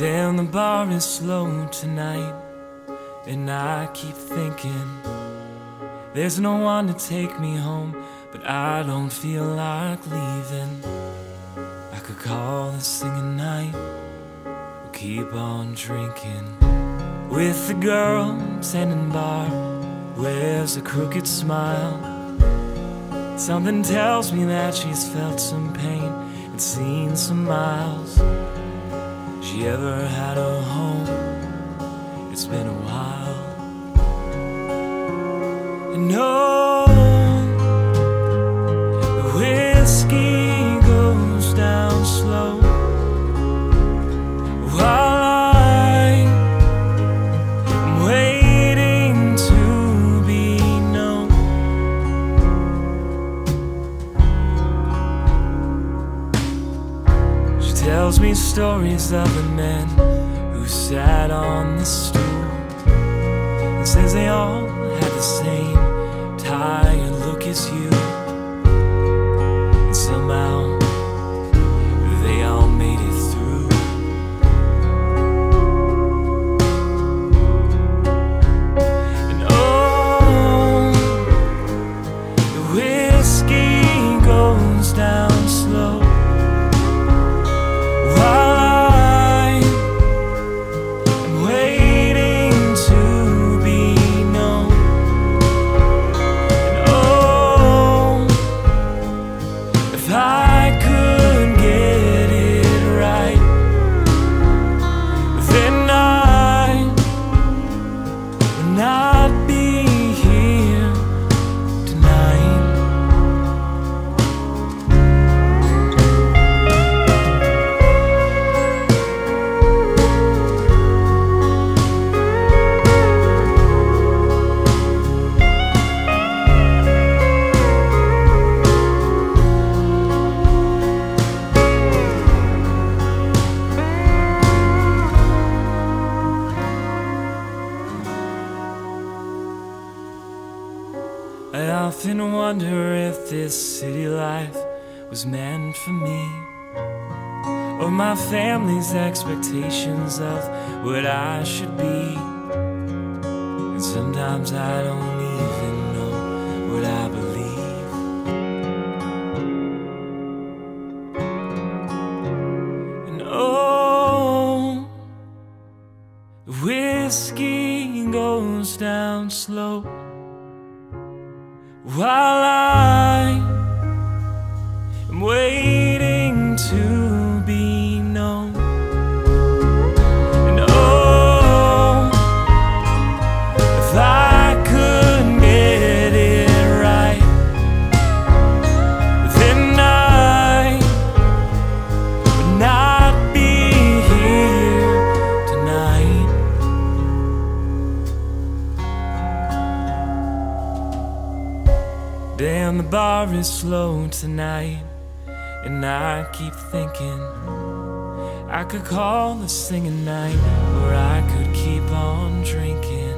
Damn, the bar is slow tonight, and I keep thinking there's no one to take me home, but I don't feel like leaving. I could call this thing a night, we'll keep on drinking. With the girl tending bar, wears a crooked smile. Something tells me that she's felt some pain and seen some miles. She ever had a home? It's been a while. And no, tells me stories of the men who sat on the stool and says they all had the same tired look as you. I often wonder if this city life was meant for me, or my family's expectations of what I should be. And sometimes I don't even know what I believe. And oh, whiskey goes down slow while I Damn, the bar is slow tonight, and I keep thinking I could call this thing a night, or I could keep on drinking.